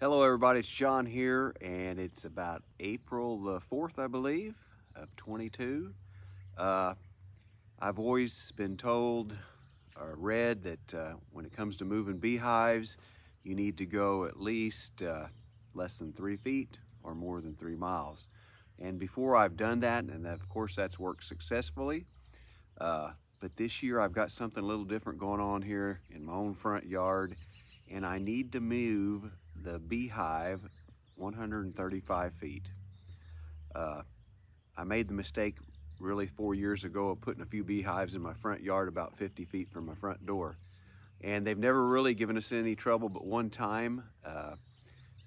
Hello everybody, it's John here and it's about April the 4th I believe of 22. Uh, I've always been told or read that uh, when it comes to moving beehives you need to go at least uh, less than three feet or more than three miles. And before I've done that and of course that's worked successfully uh, but this year I've got something a little different going on here in my own front yard and I need to move the beehive 135 feet. Uh, I made the mistake really four years ago of putting a few beehives in my front yard about 50 feet from my front door. And they've never really given us any trouble, but one time uh,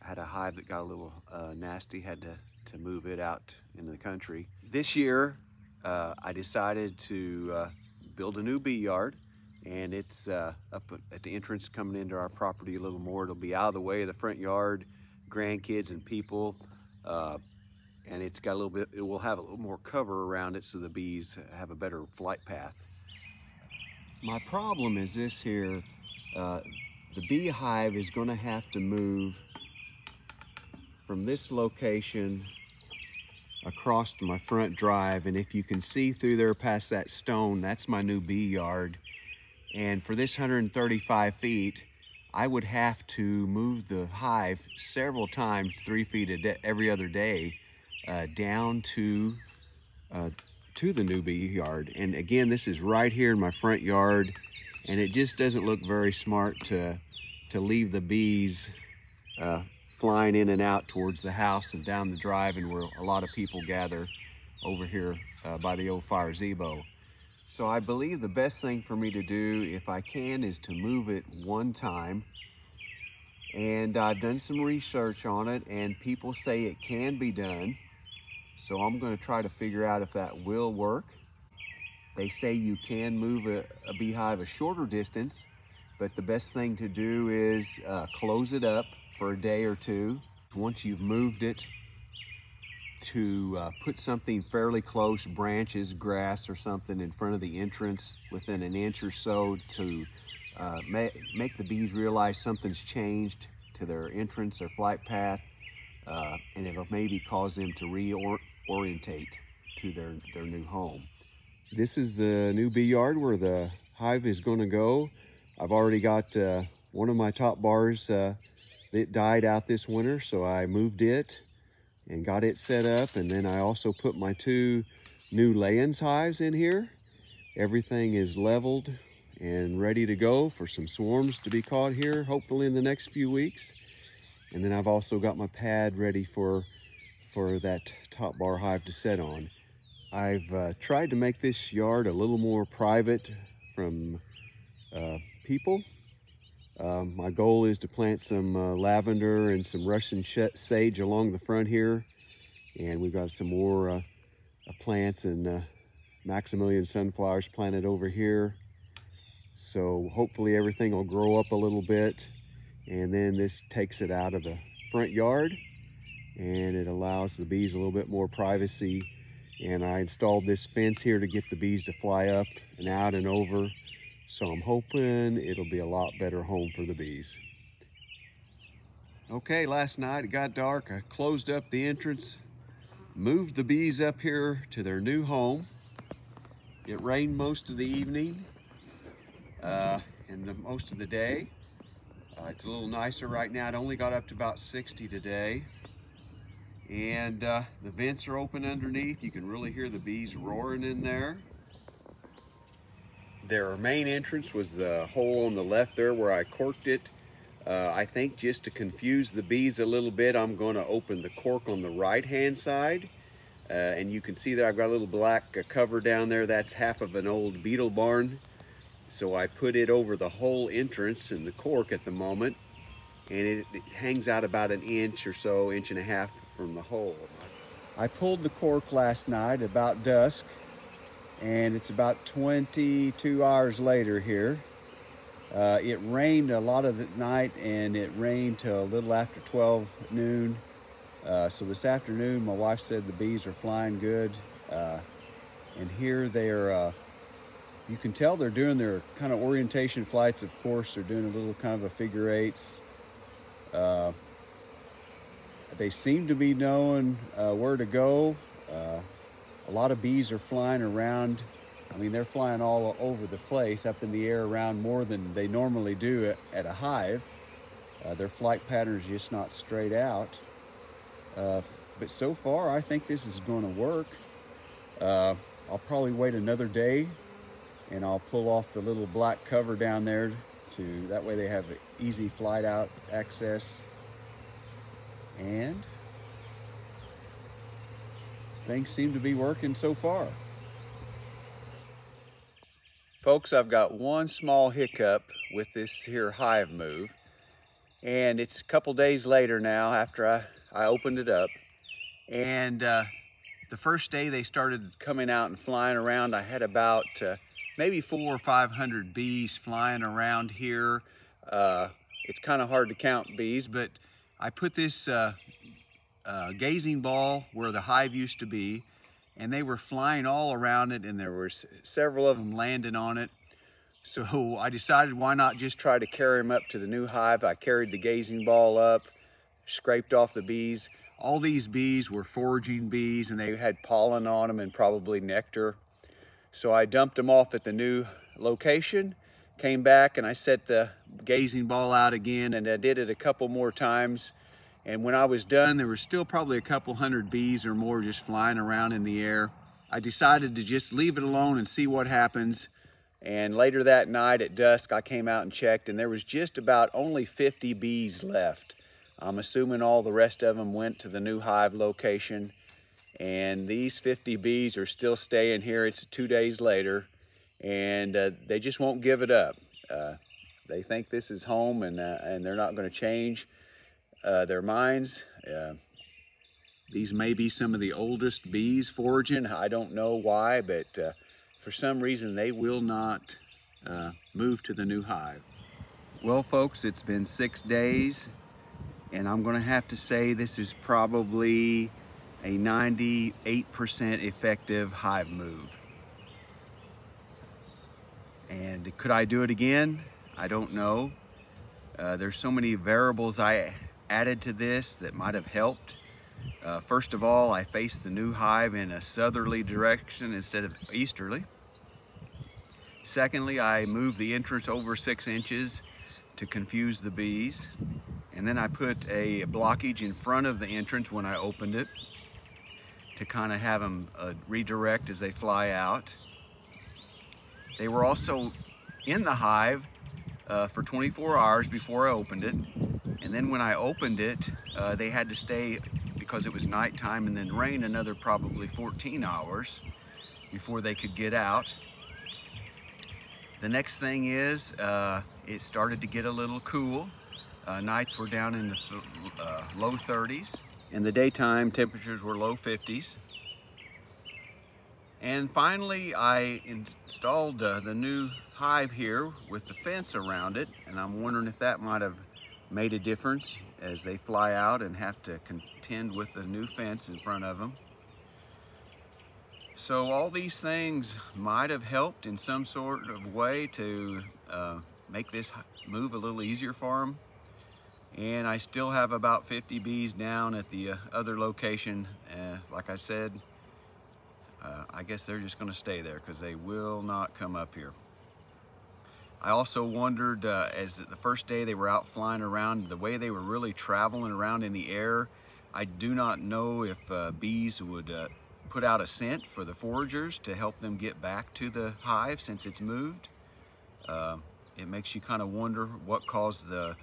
I had a hive that got a little uh, nasty, had to, to move it out into the country. This year, uh, I decided to uh, build a new bee yard and it's uh, up at the entrance coming into our property a little more. It'll be out of the way of the front yard, grandkids and people, uh, and it's got a little bit, it will have a little more cover around it so the bees have a better flight path. My problem is this here, uh, the beehive is gonna have to move from this location across to my front drive and if you can see through there past that stone that's my new bee yard and for this 135 feet, I would have to move the hive several times, three feet every other day, uh, down to uh, to the new bee yard. And again, this is right here in my front yard, and it just doesn't look very smart to to leave the bees uh, flying in and out towards the house and down the drive, and where a lot of people gather over here uh, by the old fire gazebo. So I believe the best thing for me to do, if I can, is to move it one time. And I've done some research on it and people say it can be done. So I'm gonna try to figure out if that will work. They say you can move a, a beehive a shorter distance, but the best thing to do is uh, close it up for a day or two. Once you've moved it, to uh, put something fairly close, branches, grass or something in front of the entrance within an inch or so to uh, ma make the bees realize something's changed to their entrance, their flight path, uh, and it'll maybe cause them to reorientate to their, their new home. This is the new bee yard where the hive is going to go. I've already got uh, one of my top bars uh, that died out this winter, so I moved it and got it set up. And then I also put my two new Layens hives in here. Everything is leveled and ready to go for some swarms to be caught here, hopefully in the next few weeks. And then I've also got my pad ready for, for that top bar hive to set on. I've uh, tried to make this yard a little more private from uh, people. Um, my goal is to plant some uh, lavender and some Russian sage along the front here. And we've got some more uh, uh, plants and uh, Maximilian sunflowers planted over here. So hopefully everything will grow up a little bit. And then this takes it out of the front yard and it allows the bees a little bit more privacy. And I installed this fence here to get the bees to fly up and out and over so I'm hoping it'll be a lot better home for the bees. Okay, last night it got dark. I closed up the entrance, moved the bees up here to their new home. It rained most of the evening uh, and the, most of the day. Uh, it's a little nicer right now. It only got up to about 60 today. And uh, the vents are open underneath. You can really hear the bees roaring in there. Their main entrance was the hole on the left there where I corked it. Uh, I think just to confuse the bees a little bit, I'm going to open the cork on the right-hand side. Uh, and you can see that I've got a little black uh, cover down there. That's half of an old beetle barn. So I put it over the whole entrance and the cork at the moment. And it, it hangs out about an inch or so, inch and a half from the hole. I pulled the cork last night about dusk and it's about 22 hours later here. Uh, it rained a lot of the night and it rained till a little after 12 noon. Uh, so this afternoon, my wife said the bees are flying good. Uh, and here they're, uh, you can tell they're doing their kind of orientation flights. Of course, they're doing a little kind of a figure eights. Uh, they seem to be knowing uh, where to go. A lot of bees are flying around. I mean, they're flying all over the place, up in the air around more than they normally do at, a hive. Uh, their flight pattern is just not straight out. Uh, but so far, I think this is going to work. Uh, I'll probably wait another day and I'll pull off the little black cover down there to, that way they have easy flight out access. And things seem to be working so far. Folks, I've got one small hiccup with this here hive move. And it's a couple days later now after I, I opened it up. And uh, the first day they started coming out and flying around, I had about uh, maybe four or 500 bees flying around here. Uh, it's kind of hard to count bees, but I put this uh, gazing ball where the hive used to be, and they were flying all around it, and there were several of them landing on it. So I decided why not just try to carry them up to the new hive. I carried the gazing ball up, scraped off the bees. All these bees were foraging bees and they had pollen on them and probably nectar. So I dumped them off at the new location, came back and I set the gazing ball out again and I did it a couple more times. And when I was done, there were still probably a couple hundred bees or more just flying around in the air. I decided to just leave it alone and see what happens. And later that night at dusk, I came out and checked and there was just about only 50 bees left. I'm assuming all the rest of them went to the new hive location. And these 50 bees are still staying here. It's two days later and uh, they just won't give it up. Uh, they think this is home and, uh, and they're not gonna change uh, their minds. Uh, these may be some of the oldest bees foraging. I don't know why, but uh, for some reason they will not uh, move to the new hive. Well folks, it's been six days and I'm gonna have to say this is probably a 98% effective hive move. And could I do it again? I don't know. Uh, there's so many variables I added to this that might have helped. Uh, first of all, I faced the new hive in a southerly direction instead of easterly. Secondly, I moved the entrance over six inches to confuse the bees. And then I put a blockage in front of the entrance when I opened it to kind of have them uh, redirect as they fly out. They were also in the hive uh, for 24 hours before I opened it. And then when I opened it, uh, they had to stay because it was nighttime and then rain another probably 14 hours before they could get out. The next thing is uh, it started to get a little cool. Uh, nights were down in the th uh, low 30s. In the daytime, temperatures were low 50s. And finally, I installed uh, the new hive here with the fence around it. And I'm wondering if that might have made a difference as they fly out and have to contend with the new fence in front of them. So all these things might have helped in some sort of way to uh, make this move a little easier for them. And I still have about 50 bees down at the uh, other location. Uh, like I said, uh, I guess they're just gonna stay there because they will not come up here. I also wondered, uh, as the first day they were out flying around, the way they were really traveling around in the air, I do not know if uh, bees would uh, put out a scent for the foragers to help them get back to the hive since it's moved. Uh, it makes you kind of wonder what caused the,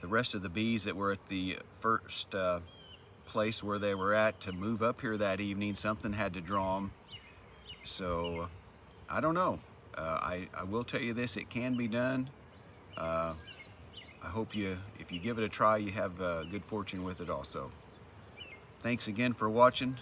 the rest of the bees that were at the first uh, place where they were at to move up here that evening. Something had to draw them. So I don't know. Uh, I, I will tell you this, it can be done. Uh, I hope you, if you give it a try, you have uh, good fortune with it also. Thanks again for watching.